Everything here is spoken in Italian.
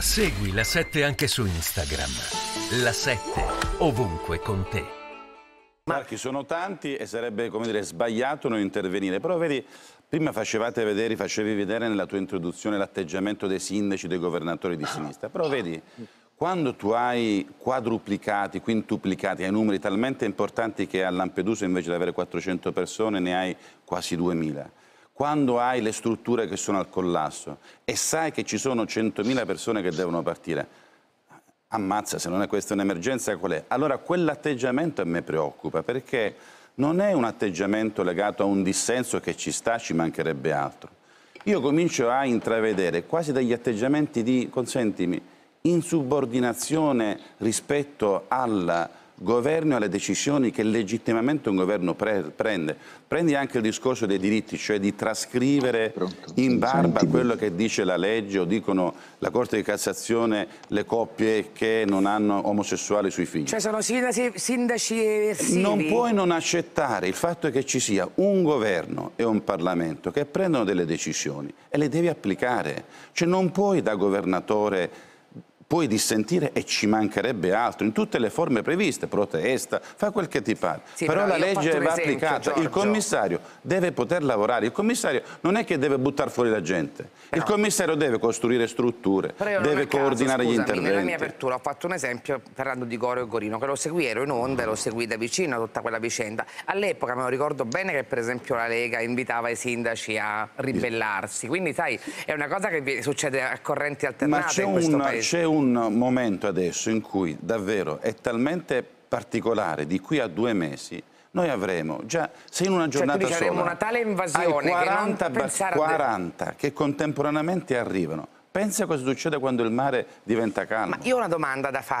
Segui la 7 anche su Instagram. La 7 ovunque con te. Marchi sono tanti e sarebbe come dire, sbagliato non intervenire, però vedi, prima facevate vedere, facevi vedere nella tua introduzione l'atteggiamento dei sindaci, dei governatori di sinistra, però vedi, quando tu hai quadruplicati, quintuplicati, hai numeri talmente importanti che a Lampedusa invece di avere 400 persone ne hai quasi 2000, quando hai le strutture che sono al collasso e sai che ci sono 100.000 persone che devono partire, ammazza, se non è questa un'emergenza qual è? Allora quell'atteggiamento a me preoccupa perché non è un atteggiamento legato a un dissenso che ci sta, ci mancherebbe altro. Io comincio a intravedere quasi degli atteggiamenti di, consentimi, insubordinazione rispetto al governo e alle decisioni che legittimamente un governo pre prende. Prendi anche il discorso dei diritti, cioè di trascrivere Pronto. in barba quello che dice la legge o dicono la Corte di Cassazione le coppie che non hanno omosessuali sui figli. Cioè sono sindaci, sindaci eversivi? Non puoi non accettare il fatto che ci sia un governo e un Parlamento che prendono delle decisioni e le devi applicare. Cioè non puoi da governatore puoi dissentire e ci mancherebbe altro, in tutte le forme previste, protesta, fa quel che ti pare. Sì, però, però la legge va esempio, applicata, Giorgio. il commissario deve poter lavorare, il commissario non è che deve buttare fuori la gente, però, il commissario deve costruire strutture, deve coordinare caso, gli interventi. Nella mia apertura ho fatto un esempio parlando di Goro e Gorino, che lo seguì, ero in onda lo seguì da vicino tutta quella vicenda. All'epoca me lo ricordo bene che per esempio la Lega invitava i sindaci a ribellarsi, quindi sai, è una cosa che succede a correnti alternate in questo un, paese. C'è un un momento adesso in cui davvero è talmente particolare, di qui a due mesi, noi avremo già, se in una cioè, giornata cioè, sola, una tale invasione 40, che, 40 che contemporaneamente arrivano. Pensa cosa succede quando il mare diventa calmo. Ma io ho una domanda da fare.